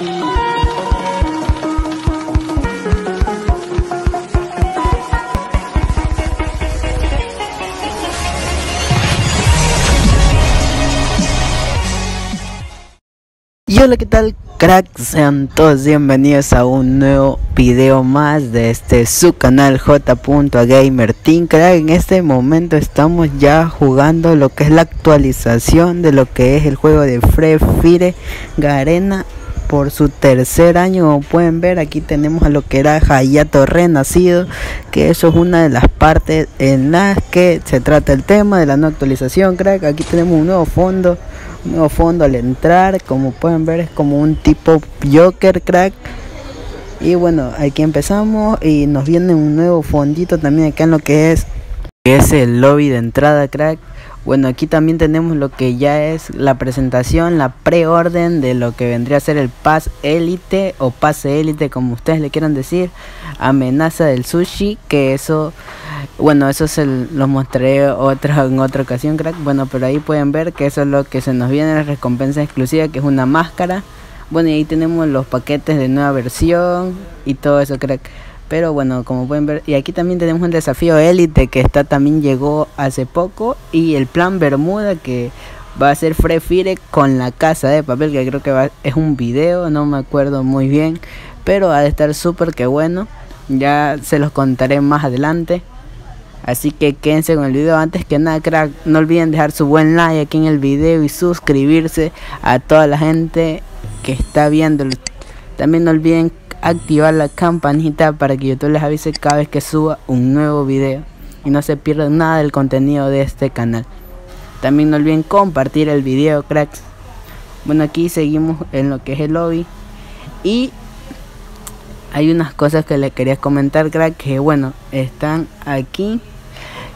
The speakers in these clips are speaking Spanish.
Y hola, ¿qué tal? Cracks, sean todos bienvenidos a un nuevo video más de este su canal J.Gamer Team Crack. En este momento estamos ya jugando lo que es la actualización de lo que es el juego de Free Fire Garena por su tercer año como pueden ver aquí tenemos a lo que era Hayato renacido que eso es una de las partes en las que se trata el tema de la no actualización crack. Aquí tenemos un nuevo fondo un nuevo fondo al entrar como pueden ver es como un tipo Joker crack. Y bueno aquí empezamos y nos viene un nuevo fondito también acá en lo que es que es el lobby de entrada crack bueno, aquí también tenemos lo que ya es la presentación, la preorden de lo que vendría a ser el Pass Elite o Pase Elite, como ustedes le quieran decir. Amenaza del Sushi, que eso, bueno, eso se lo mostraré otra, en otra ocasión, crack. Bueno, pero ahí pueden ver que eso es lo que se nos viene, la recompensa exclusiva, que es una máscara. Bueno, y ahí tenemos los paquetes de nueva versión y todo eso, crack. Pero bueno, como pueden ver, y aquí también tenemos un desafío élite que está también llegó hace poco y el plan Bermuda que va a ser Free Fire con la casa de papel que creo que va, es un video, no me acuerdo muy bien, pero ha de estar súper que bueno. Ya se los contaré más adelante. Así que quédense con el video. Antes que nada, crack, no olviden dejar su buen like aquí en el video y suscribirse a toda la gente que está viendo. También no olviden activar la campanita para que YouTube les avise cada vez que suba un nuevo video y no se pierdan nada del contenido de este canal. También no olviden compartir el video, cracks. Bueno, aquí seguimos en lo que es el lobby y hay unas cosas que les quería comentar, crack, que bueno, están aquí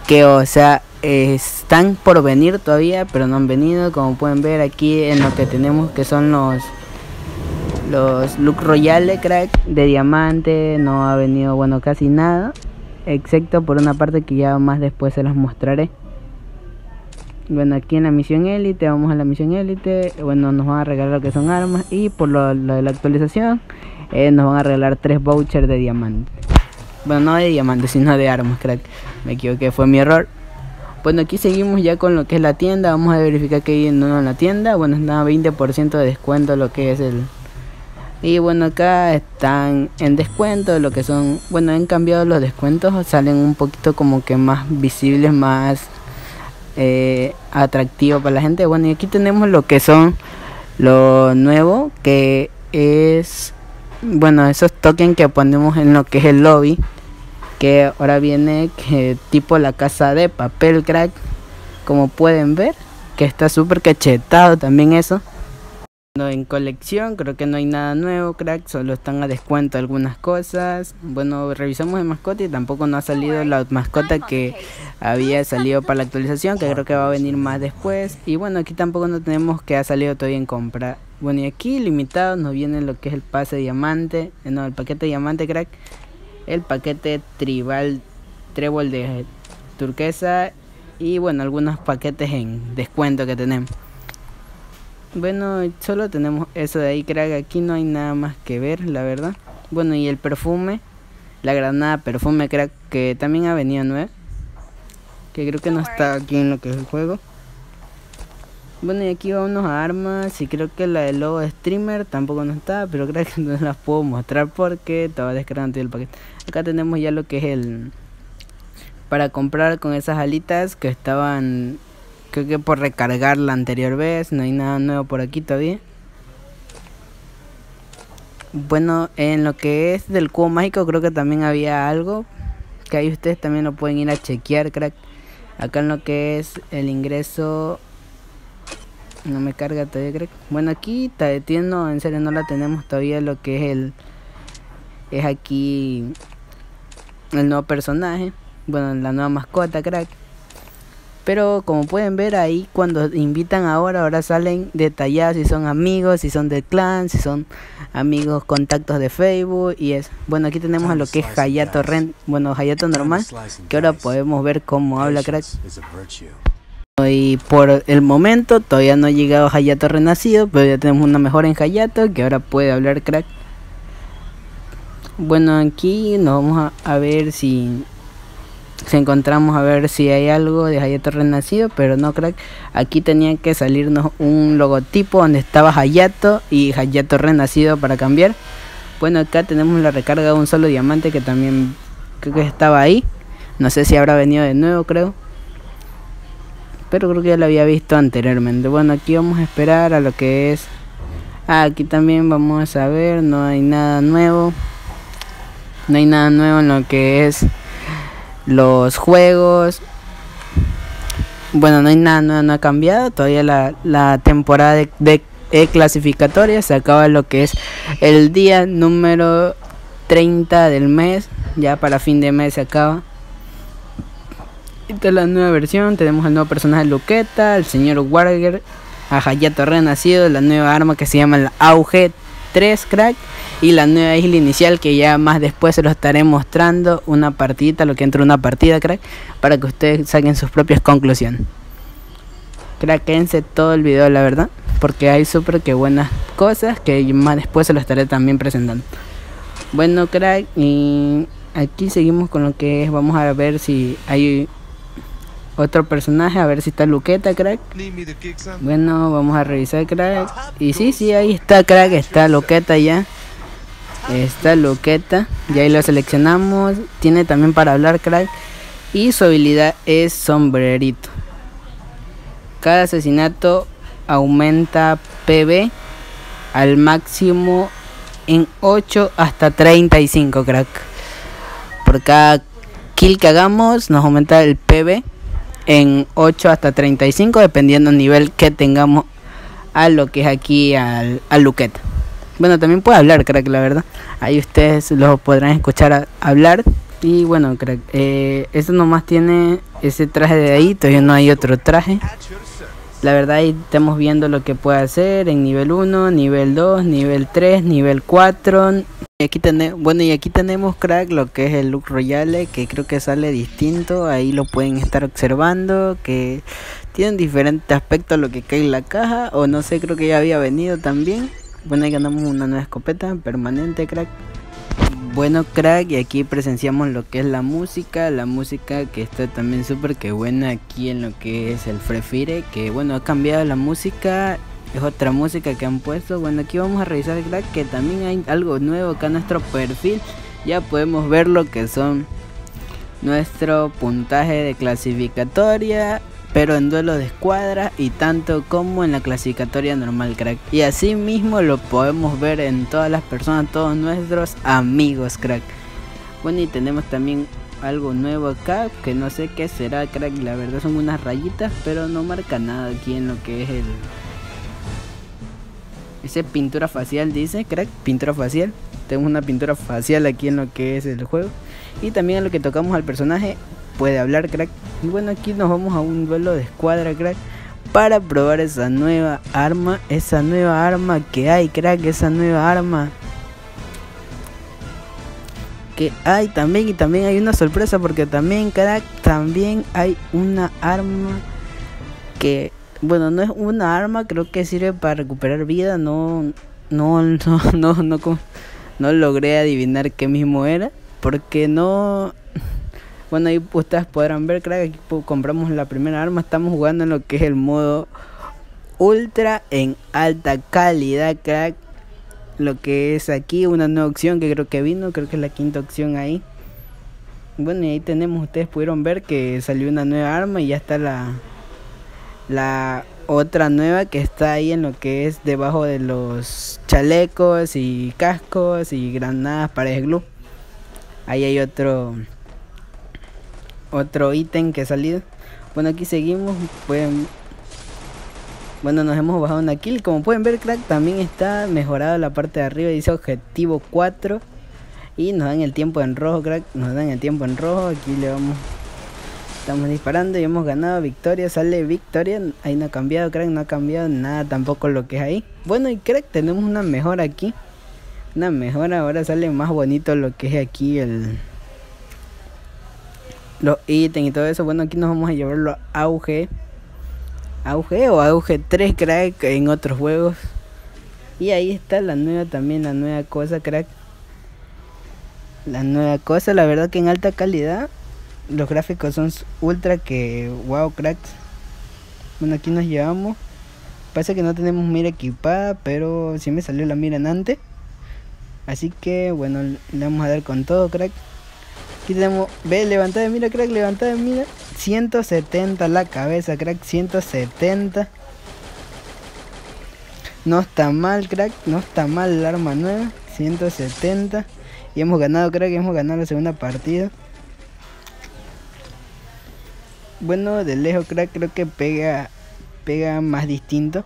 que o sea, están por venir todavía, pero no han venido, como pueden ver aquí en lo que tenemos que son los los look royales crack de diamante no ha venido bueno casi nada excepto por una parte que ya más después se las mostraré. Bueno aquí en la misión élite vamos a la misión élite bueno nos van a regalar lo que son armas y por lo, de la actualización eh, nos van a regalar tres vouchers de diamante. Bueno no de diamante sino de armas crack. Me equivoqué fue mi error. Bueno aquí seguimos ya con lo que es la tienda vamos a verificar que hay en la tienda. Bueno está 20% de descuento lo que es el y bueno, acá están en descuento, lo que son, bueno, han cambiado los descuentos, salen un poquito como que más visibles, más eh, atractivos para la gente. Bueno, y aquí tenemos lo que son lo nuevo, que es, bueno, esos tokens que ponemos en lo que es el lobby, que ahora viene tipo la casa de papel crack, como pueden ver, que está súper cachetado también eso. En colección creo que no hay nada nuevo, crack, solo están a descuento algunas cosas. Bueno, revisamos el mascota y tampoco no ha salido la mascota que había salido para la actualización, que creo que va a venir más después. Y bueno, aquí tampoco no tenemos que ha salido todavía en compra. Bueno, y aquí limitado nos viene lo que es el pase diamante, eh, no, el paquete diamante, crack, el paquete tribal trébol de turquesa y bueno, algunos paquetes en descuento que tenemos. Bueno, solo tenemos eso de ahí, crack. Aquí no hay nada más que ver, la verdad. Bueno, y el perfume, la granada perfume, crack, que también ha venido nueva. Que creo que no está aquí en lo que es el juego. Bueno, y aquí va unos armas. Y creo que la de logo streamer tampoco no está. Pero creo que no las puedo mostrar porque estaba descargando el paquete. Acá tenemos ya lo que es el. Para comprar con esas alitas que estaban Creo que por recargar la anterior vez, no hay nada nuevo por aquí todavía. Bueno, en lo que es del cubo mágico creo que también había algo. Que ahí ustedes también lo pueden ir a chequear, crack. Acá en lo que es el ingreso... No me carga todavía, crack. Bueno, aquí está detiendo, en serio no la tenemos todavía lo que es el... Es aquí el nuevo personaje. Bueno, la nueva mascota, crack. Pero como pueden ver ahí cuando invitan ahora, ahora salen detallados si son amigos, si son del clan, si son amigos, contactos de Facebook y es. Bueno, aquí tenemos a lo que es Hayato Ren, bueno, Hayato normal, que ahora podemos ver cómo habla crack. Y por el momento todavía no ha llegado Hayato Renacido, pero ya tenemos una mejora en Hayato que ahora puede hablar crack. Bueno, aquí nos vamos a, ver si, si encontramos a ver si hay algo de Hayato Renacido, pero no crack. Aquí tenía que salirnos un logotipo donde estaba Hayato y Hayato Renacido para cambiar. Bueno, acá tenemos la recarga de un solo diamante que también creo que estaba ahí. No sé si habrá venido de nuevo, creo. Pero creo que ya lo había visto anteriormente. Bueno, aquí vamos a esperar a lo que es... Ah, aquí también vamos a ver, no hay nada nuevo. No hay nada nuevo en lo que es los juegos. Bueno, no hay nada nuevo, no ha cambiado. Todavía la, la temporada de, de clasificatoria se acaba lo que es el día número 30 del mes. Ya para fin de mes se acaba. Esta es la nueva versión. Tenemos el nuevo personaje Luqueta, el señor Warger, a Hayato Renacido, la nueva arma que se llama el Auge 3 Crack y la nueva isla inicial que ya más después se lo estaré mostrando una partida, lo que entra una partida crack, para que ustedes saquen sus propias conclusiones. Crackense todo el video la verdad, porque hay súper que buenas cosas que más después se lo estaré también presentando. Bueno crack, y aquí seguimos con lo que es, vamos a ver si hay otro personaje, a ver si está Luqueta, crack. Bueno, vamos a revisar, crack. Y sí, sí, ahí está, crack, está Luqueta ya. Está Luqueta, ya ahí lo seleccionamos. Tiene también para hablar, crack. Y su habilidad es sombrerito. Cada asesinato aumenta PB al máximo en 8 hasta 35, crack. Por cada kill que hagamos nos aumenta el PB en 8 hasta 35 dependiendo del nivel que tengamos a lo que es aquí al, al Luqueta. Bueno, también puede hablar, crack, la verdad. Ahí ustedes lo podrán escuchar hablar. Y bueno, crack, eh, eso nomás tiene ese traje de ahí, todavía no hay otro traje. La verdad ahí estamos viendo lo que puede hacer en nivel 1, nivel 2, nivel 3, nivel 4. Y aquí bueno, y aquí tenemos crack lo que es el look royale, que creo que sale distinto, ahí lo pueden estar observando, que tienen diferentes aspectos a lo que cae en la caja, o no sé, creo que ya había venido también. Bueno, ahí ganamos una nueva escopeta permanente, crack. Bueno, crack, y aquí presenciamos lo que es la música, la música que está también súper que buena aquí en lo que es el Free que bueno, ha cambiado la música, es otra música que han puesto. Bueno, aquí vamos a revisar, crack, que también hay algo nuevo acá en nuestro perfil. Ya podemos ver lo que son nuestro puntaje de clasificatoria, pero en duelo de escuadra y tanto como en la clasificatoria normal crack. Y así mismo lo podemos ver en todas las personas, todos nuestros amigos crack. Bueno y tenemos también algo nuevo acá que no sé qué será crack, la verdad son unas rayitas pero no marca nada aquí en lo que es el... Ese pintura facial dice crack, pintura facial. Tenemos una pintura facial aquí en lo que es el juego. Y también en lo que tocamos al personaje puede hablar, crack. Y bueno, aquí nos vamos a un duelo de escuadra, crack. Para probar esa nueva arma. Esa nueva arma que hay, crack. Esa nueva arma. Que hay también. Y también hay una sorpresa. Porque también, crack. También hay una arma. Que. Bueno, no es una arma. Creo que sirve para recuperar vida. No. No, no, no, no, logré adivinar qué mismo era. Porque no bueno, ahí ustedes podrán ver, crack, aquí compramos la primera arma. Estamos jugando en lo que es el modo ultra en alta calidad, crack. Lo que es aquí una nueva opción que creo que vino, creo que es la quinta opción ahí. Bueno, y ahí tenemos, ustedes pudieron ver que salió una nueva arma y ya está la la otra nueva que está ahí en lo que es debajo de los chalecos y cascos y granadas para el glue. Ahí hay otro otro ítem que ha salido. Bueno, aquí seguimos. Pueden... Bueno, nos hemos bajado una kill. Como pueden ver, crack, también está mejorada la parte de arriba. Dice objetivo 4. Y nos dan el tiempo en rojo, crack. Nos dan el tiempo en rojo. Aquí le vamos. Estamos disparando y hemos ganado victoria. Sale victoria. Ahí no ha cambiado, crack. No ha cambiado nada tampoco lo que es ahí. Bueno, y crack, tenemos una mejora aquí. Una mejora. Ahora sale más bonito lo que es aquí el los ítems y todo eso. Bueno, aquí nos vamos a llevarlo a auge. auge o auge 3 crack en otros juegos. Y ahí está la nueva también, la nueva cosa crack. La nueva cosa, la verdad que en alta calidad. Los gráficos son ultra que wow cracks. Bueno, aquí nos llevamos. Parece que no tenemos mira equipada, pero sí me salió la mira en antes. Así que bueno, le vamos a dar con todo, crack. Aquí tenemos, ve, levantada, mira, crack, levantada, mira. 170 la cabeza, crack, 170. No está mal, crack, no está mal el arma nueva. 170. Y hemos ganado, crack, hemos ganado la segunda partida. Bueno, de lejos, crack, creo que pega, pega más distinto.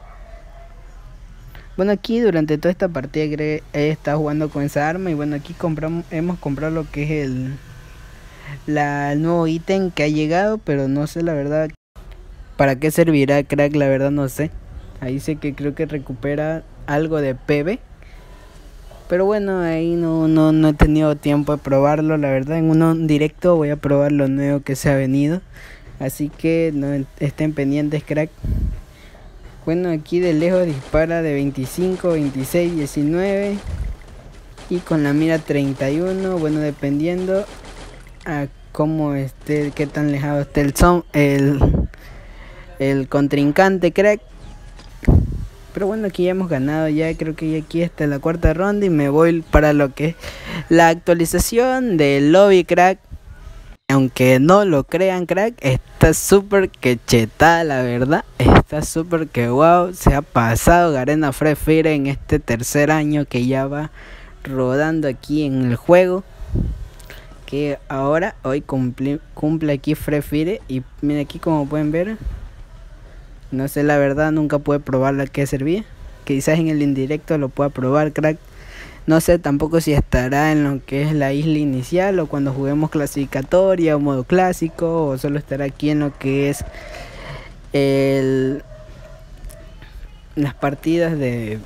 Bueno, aquí durante toda esta partida he estado jugando con esa arma y bueno, aquí compramos, hemos comprado lo que es el, la, nuevo ítem que ha llegado, pero no sé la verdad para qué servirá, crack, la verdad no sé. Ahí sé que creo que recupera algo de PB. Pero bueno, ahí no, no, no he tenido tiempo de probarlo. La verdad, en un directo voy a probar lo nuevo que se ha venido. Así que no estén pendientes, crack. Bueno, aquí de lejos dispara de 25, 26, 19. Y con la mira 31. Bueno, dependiendo a cómo esté, qué tan lejado esté el son, el, el contrincante, crack. Pero bueno, aquí ya hemos ganado, ya creo que aquí está la cuarta ronda y me voy para lo que es la actualización del lobby, crack. Aunque no lo crean, crack, está súper que chetada, la verdad. Está súper que wow. Se ha pasado Garena Free Fire en este tercer año que ya va rodando aquí en el juego que ahora hoy cumple, cumple aquí Free Fire y miren aquí como pueden ver no sé la verdad nunca pude probar la que servía quizás en el indirecto lo pueda probar crack no sé tampoco si estará en lo que es la isla inicial o cuando juguemos clasificatoria o modo clásico o solo estará aquí en lo que es el las partidas de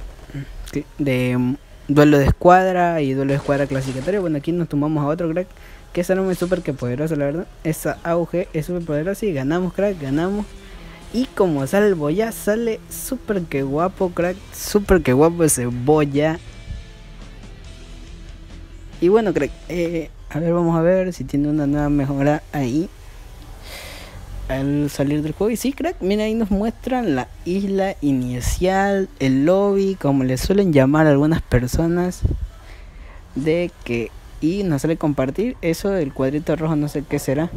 de duelo de escuadra y duelo de escuadra clasificatoria. Bueno, aquí nos tomamos a otro crack. Que esa no es súper que poderosa, la verdad. Esa AUG es súper poderosa y ganamos, crack, ganamos. Y como salvo ya sale súper que guapo, crack. Súper que guapo ese boya. Y bueno, crack. Eh, a ver, vamos a ver si tiene una nueva mejora ahí al salir del juego. Y sí, crack, mira, ahí nos muestran la isla inicial, el lobby, como le suelen llamar algunas personas. De que. Y nos sale compartir. Eso del cuadrito rojo, no sé qué será.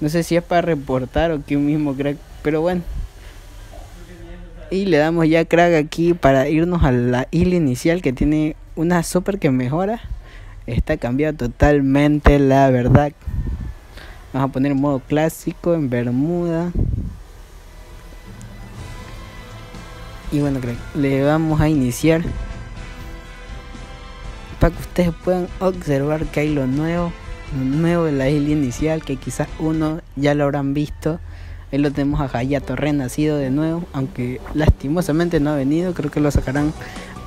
No sé si es para reportar o que mismo, crack. Pero bueno. Y le damos ya crack aquí para irnos a la isla inicial que tiene una super que mejora. Está cambiado totalmente, la verdad. Vamos a poner modo clásico en Bermuda. Y bueno, le vamos a iniciar. Para que ustedes puedan observar que hay lo nuevo. Lo nuevo de la isla inicial. Que quizás uno ya lo habrán visto. Ahí lo tenemos a Hayato renacido de nuevo. Aunque lastimosamente no ha venido. Creo que lo sacarán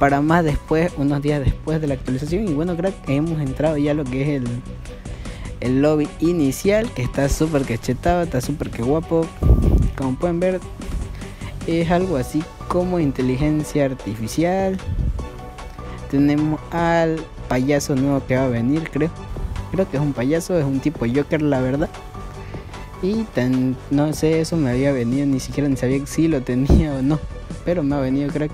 para más después. Unos días después de la actualización. Y bueno, que hemos entrado ya lo que es el el lobby inicial que está súper cachetado, está súper que guapo. Como pueden ver, es algo así como inteligencia artificial. Tenemos al payaso nuevo que va a venir, creo. Creo que es un payaso, es un tipo Joker, la verdad. Y tan, no sé, eso me había venido, ni siquiera ni sabía si lo tenía o no. Pero me ha venido, crack.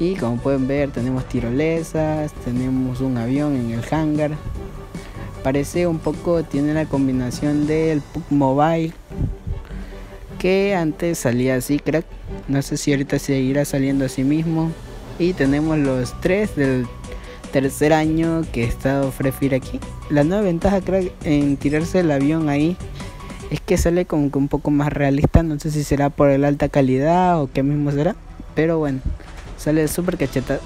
Y como pueden ver, tenemos tirolesas, tenemos un avión en el hangar, Parece un poco, tiene la combinación del PUC Mobile que antes salía así, crack. No sé si ahorita seguirá saliendo así mismo. Y tenemos los tres del tercer año que estado Free aquí. La nueva ventaja, crack, en tirarse el avión ahí es que sale como que un poco más realista. No sé si será por el alta calidad o qué mismo será. Pero bueno, sale súper cacheta.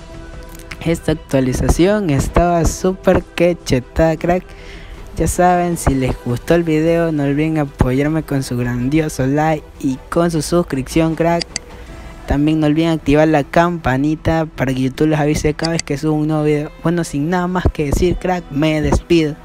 Esta actualización estaba súper cacheta, crack. Ya saben, si les gustó el video, no olviden apoyarme con su grandioso like y con su suscripción, crack. También no olviden activar la campanita para que YouTube les avise cada vez que subo un nuevo video. Bueno, sin nada más que decir, crack, me despido.